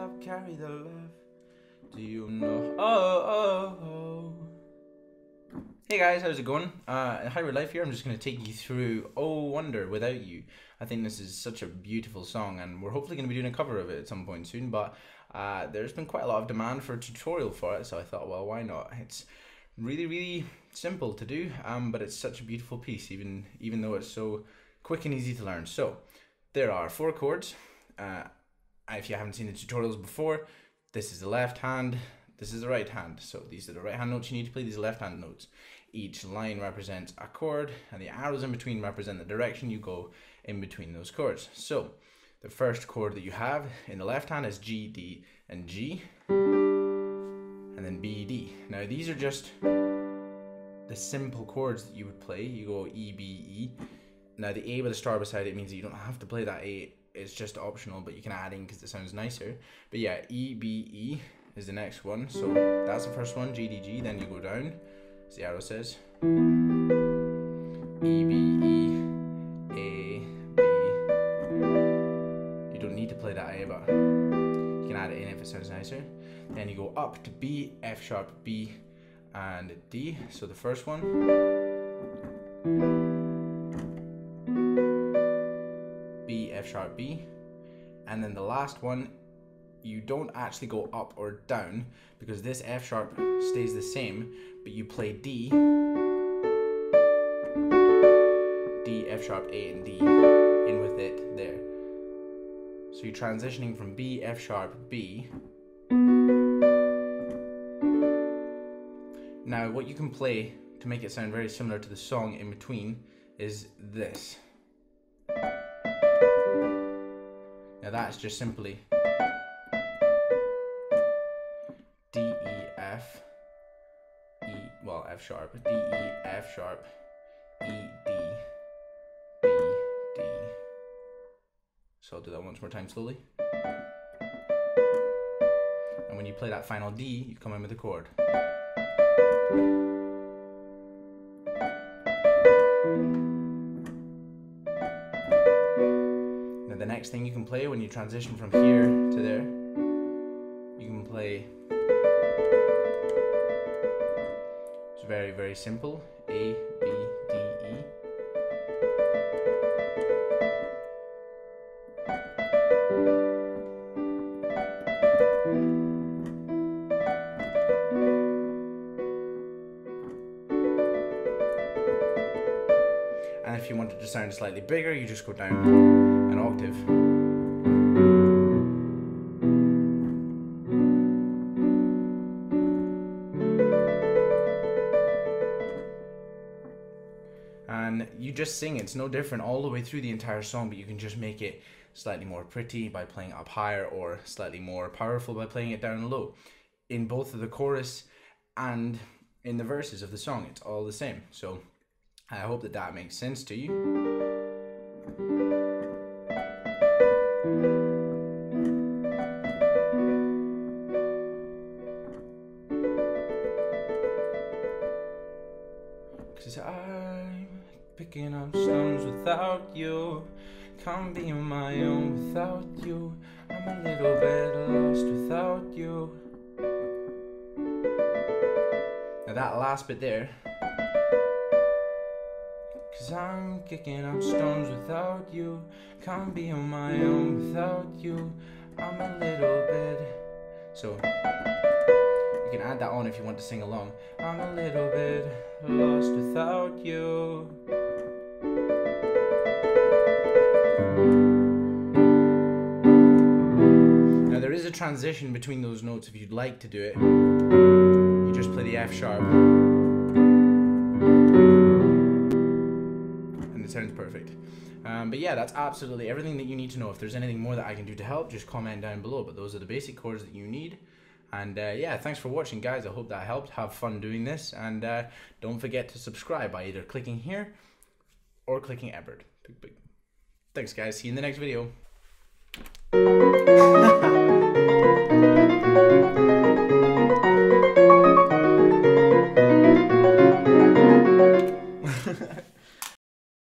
up, carry the love. Do you know? Oh, oh, oh. Hey guys, how's it going? Uh, Hybrid Life here. I'm just going to take you through Oh Wonder Without You. I think this is such a beautiful song, and we're hopefully going to be doing a cover of it at some point soon. But uh, there's been quite a lot of demand for a tutorial for it, so I thought, well, why not? It's really, really simple to do, um, but it's such a beautiful piece, even even though it's so quick and easy to learn. So there are four chords. Uh, if you haven't seen the tutorials before, this is the left hand, this is the right hand. So these are the right hand notes you need to play, these left hand notes. Each line represents a chord, and the arrows in between represent the direction you go in between those chords. So the first chord that you have in the left hand is G, D, and G, and then B, D. Now these are just the simple chords that you would play. You go E, B, E. Now the A with a star beside it means that you don't have to play that A. It's just optional, but you can add in because it sounds nicer. But yeah, E, B, E is the next one. So that's the first one, G, D, G. Then you go down as the arrow says. E, B, E, A, B. You don't need to play that A, but you can add it in if it sounds nicer. Then you go up to B, F sharp, B, and D. So the first one. Sharp, B. And then the last one, you don't actually go up or down because this F sharp stays the same, but you play D, D, F sharp, A, and D in with it there. So you're transitioning from B, F sharp, B. Now, what you can play to make it sound very similar to the song in between is this. Now, that's just simply D, E, F, E, well, F sharp, D, E, F sharp, E, D, B, D. So I'll do that once more time slowly. And when you play that final D, you come in with a chord. The next thing you can play when you transition from here to there, you can play. It's very very simple. A B D E. And if you want it to sound slightly bigger, you just go down an octave. And you just sing, it's no different all the way through the entire song, but you can just make it slightly more pretty by playing up higher or slightly more powerful by playing it down low. In both of the chorus and in the verses of the song, it's all the same. So I hope that that makes sense to you. Picking up stones without you. Can't be on my own without you. I'm a little bit lost without you. Now that last bit there. Cause I'm kicking up stones without you. Can't be on my own without you. I'm a little bit. So you can add that on if you want to sing along. I'm a little bit lost without you. A transition between those notes if you'd like to do it. You just play the F sharp. And it sounds perfect. Um, but yeah, that's absolutely everything that you need to know. If there's anything more that I can do to help, just comment down below. But those are the basic chords that you need. And uh, yeah, thanks for watching, guys. I hope that helped. Have fun doing this. And uh, don't forget to subscribe by either clicking here or clicking Ebert. Thanks, guys. See you in the next video.